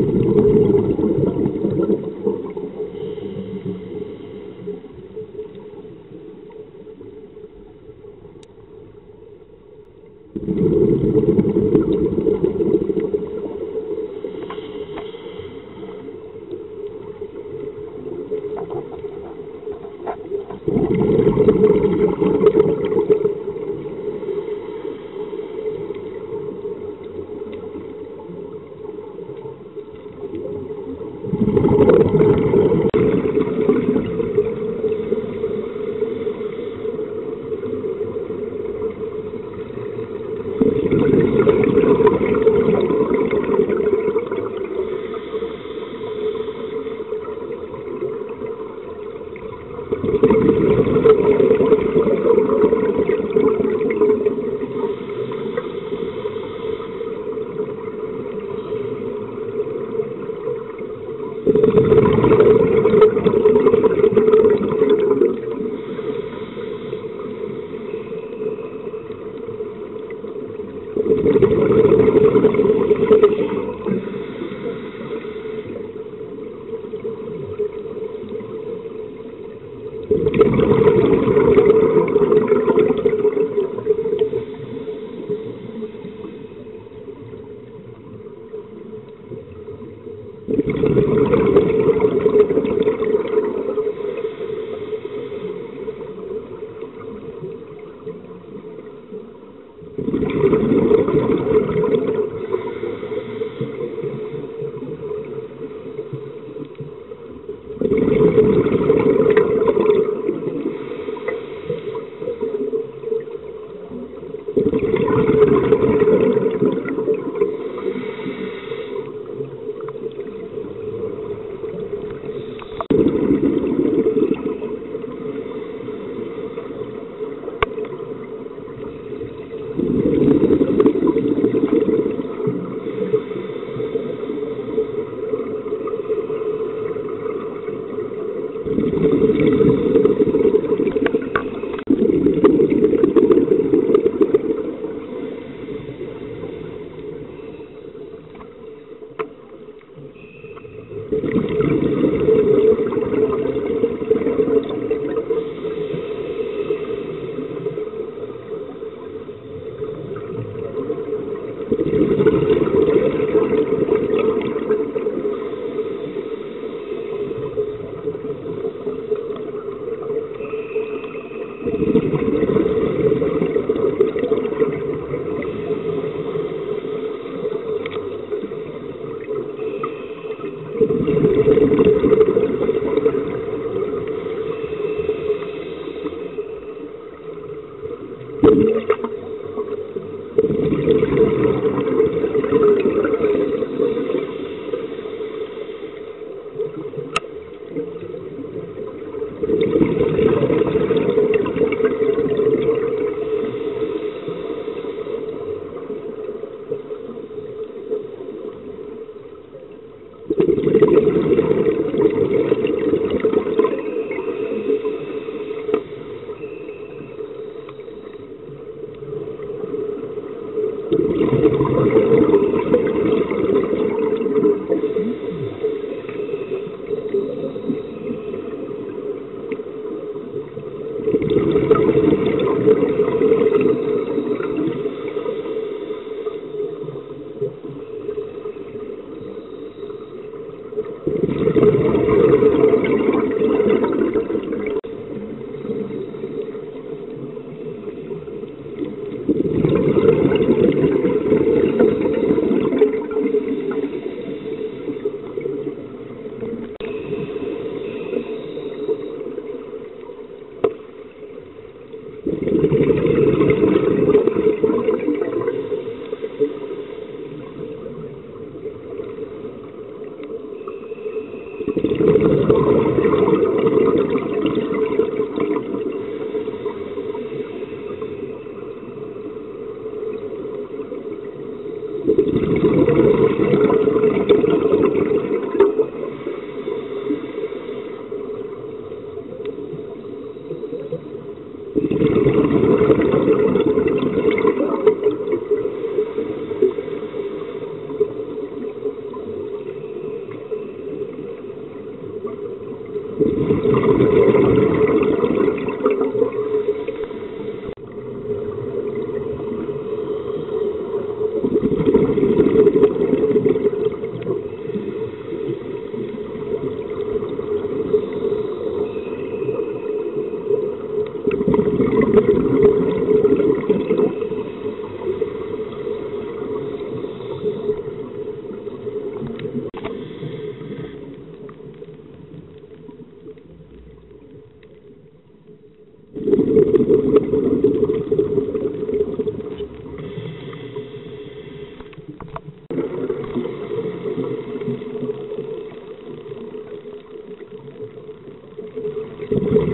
You. Thank you.